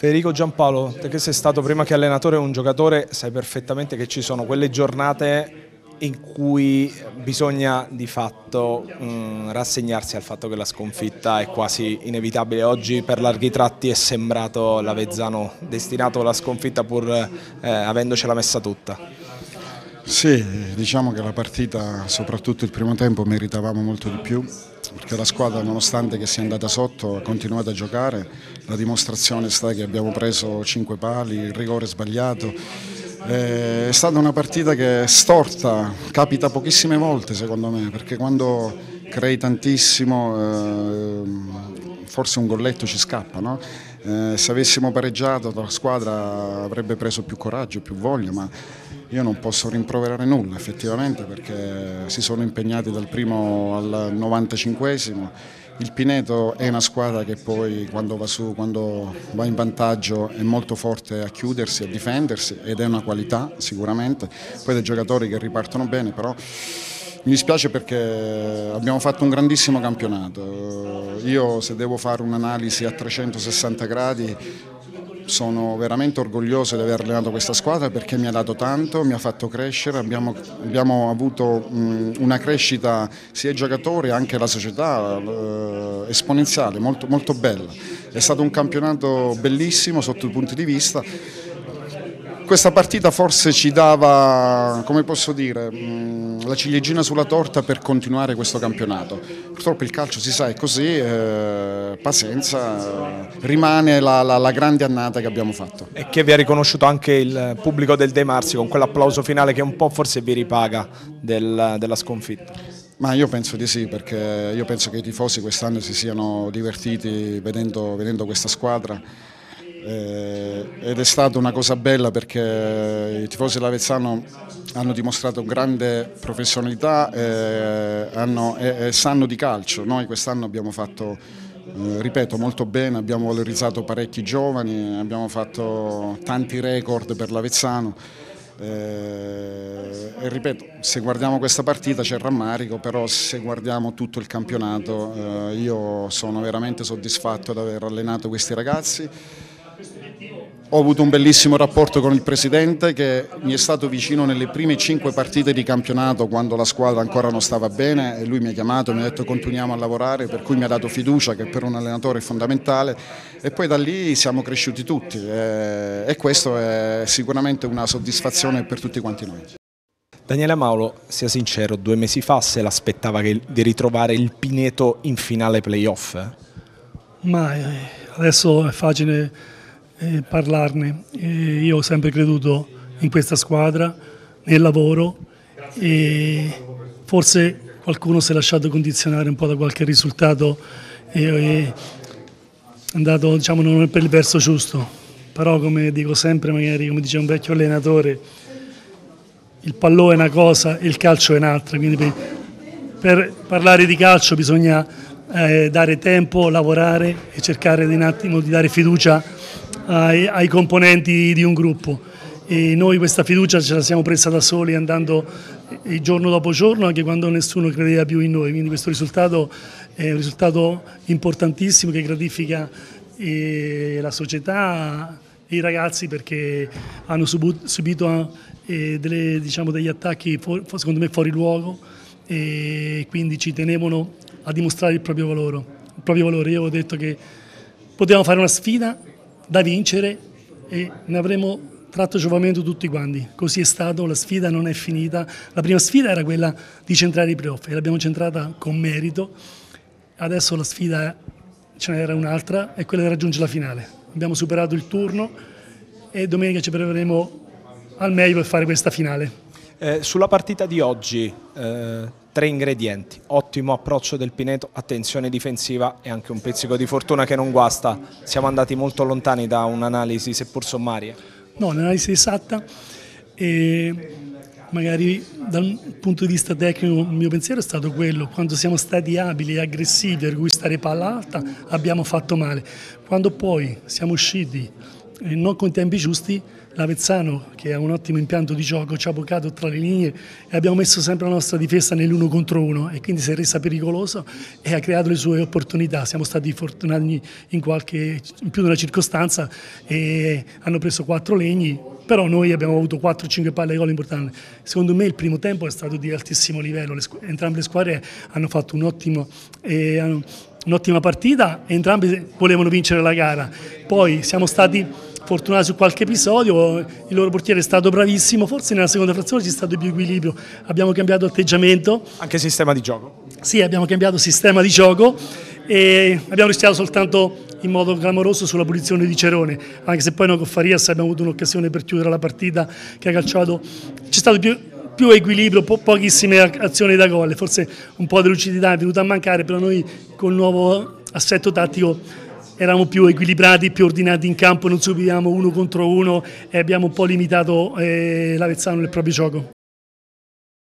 Federico Giampaolo, te che sei stato prima che allenatore un giocatore, sai perfettamente che ci sono quelle giornate in cui bisogna di fatto mh, mm, rassegnarsi al fatto che la sconfitta è quasi inevitabile. Oggi per larghi tratti è sembrato l'Avezzano destinato alla sconfitta pur eh, avendocela messa tutta. Sì, diciamo che la partita, soprattutto il primo tempo, meritavamo molto di più perché la squadra nonostante che sia andata sotto ha continuato a giocare, la dimostrazione sta che abbiamo preso 5 pali, il rigore sbagliato, eh, è stata una partita che è storta, capita pochissime volte secondo me, perché quando crei tantissimo eh, forse un golletto ci scappa, no? eh, se avessimo pareggiato la squadra avrebbe preso più coraggio, più voglia, ma io non posso rimproverare nulla effettivamente perché si sono impegnati dal primo al 95esimo. Il Pineto è una squadra che poi quando va, su, quando va in vantaggio è molto forte a chiudersi, a difendersi ed è una qualità sicuramente. Poi dei giocatori che ripartono bene però mi dispiace perché abbiamo fatto un grandissimo campionato. Io se devo fare un'analisi a 360 gradi sono veramente orgoglioso di aver allenato questa squadra perché mi ha dato tanto, mi ha fatto crescere, abbiamo, abbiamo avuto mh, una crescita sia ai giocatori anche alla società eh, esponenziale, molto, molto bella. È stato un campionato bellissimo sotto i punti di vista questa partita forse ci dava, come posso dire, mm, la ciliegina sulla torta per continuare questo campionato. Purtroppo il calcio si sa è così, eh, pazienza, rimane la, la, la, grande annata che abbiamo fatto. E che vi ha riconosciuto anche il pubblico del De Marsi con quell'applauso finale che un po' forse vi ripaga del, della sconfitta. Ma io penso di sì, perché io penso che i tifosi quest'anno si siano divertiti vedendo, vedendo questa squadra eh, ed è stata una cosa bella perché i tifosi dell'Avezzano hanno dimostrato grande professionalità e, hanno, e, e sanno di calcio. Noi quest'anno abbiamo fatto, eh, ripeto, molto bene, abbiamo valorizzato parecchi giovani, abbiamo fatto tanti record per l'Avezzano. Eh, e ripeto, se guardiamo questa partita c'è rammarico, però se guardiamo tutto il campionato eh, io sono veramente soddisfatto di aver allenato questi ragazzi. Ho avuto un bellissimo rapporto con il Presidente che mi è stato vicino nelle prime cinque partite di campionato quando la squadra ancora non stava bene e lui mi ha chiamato, mi ha detto continuiamo a lavorare, per cui mi ha dato fiducia che per un allenatore è fondamentale e poi da lì siamo cresciuti tutti e, e questo è sicuramente una soddisfazione per tutti quanti noi. Daniele Maulo, sia sincero, due mesi fa se l'aspettava di ritrovare il Pineto in finale playoff? Ma eh, adesso è facile eh, parlarne. Eh, io ho sempre creduto in questa squadra, nel lavoro e forse qualcuno si è lasciato condizionare un po' da qualche risultato e è andato diciamo, non per il verso giusto. Però come dico sempre, magari come dice un vecchio allenatore, il pallone è una cosa e il calcio è un'altra, quindi per, per parlare di calcio bisogna eh, dare tempo, lavorare e cercare di un attimo di dare fiducia ai, ai componenti di un gruppo. E noi questa fiducia ce la siamo presa da soli andando giorno dopo giorno anche quando nessuno credeva più in noi, quindi questo risultato è un risultato importantissimo che gratifica eh, la società e i ragazzi perché hanno subito eh, delle, diciamo, degli attacchi secondo me fuori luogo e quindi ci tenevano a dimostrare il proprio valore. Il proprio valore. Io avevo detto che potevamo fare una sfida da vincere e ne avremo tratto giovamento tutti quanti. Così è stato, la sfida non è finita. La prima sfida era quella di centrare i playoff e l'abbiamo centrata con merito. Adesso la sfida ce n'era un'altra, è quella di raggiungere la finale. Abbiamo superato il turno e domenica ci prepareremo al meglio per fare questa finale. Eh, sulla partita di oggi, eh, tre ingredienti, ottimo approccio del Pineto, attenzione difensiva e anche un pizzico di fortuna che non guasta. Siamo andati molto lontani da un'analisi seppur sommaria. No, un'analisi esatta e magari dal punto di vista tecnico il mio pensiero è stato quello, quando siamo stati abili e aggressivi a recuperare palla alta abbiamo fatto male, quando poi siamo usciti eh, non con i tempi giusti, l'Avezzano che ha un ottimo impianto di gioco ci ha bloccato tra le linee e abbiamo messo sempre la nostra difesa nell'uno contro uno e quindi si è resa pericoloso e ha creato le sue opportunità. Siamo stati fortunati in, qualche, in più di una circostanza e hanno preso quattro legni, però noi abbiamo avuto 4-5 palle di gol importanti. Secondo me il primo tempo è stato di altissimo livello, le entrambe le squadre hanno fatto un ottimo... Eh, un'ottima partita e entrambi volevano vincere la gara. Poi siamo stati fortunati su qualche episodio, il loro portiere è stato bravissimo, forse nella seconda frazione c'è stato più equilibrio, abbiamo cambiato atteggiamento. Anche sistema di gioco? Sì, abbiamo cambiato sistema di gioco e abbiamo rischiato soltanto in modo clamoroso sulla punizione di Cerone, anche se poi noi con Farias abbiamo avuto un'occasione per chiudere la partita che ha calciato, c'è stato più, più equilibrio, po pochissime azioni da gol, forse un po' di lucidità è venuta a mancare, però noi con il nuovo assetto tattico eravamo più equilibrati, più ordinati in campo, non subiamo uno contro uno e abbiamo un po' limitato eh, l'Avezzano nel proprio gioco.